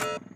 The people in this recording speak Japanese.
you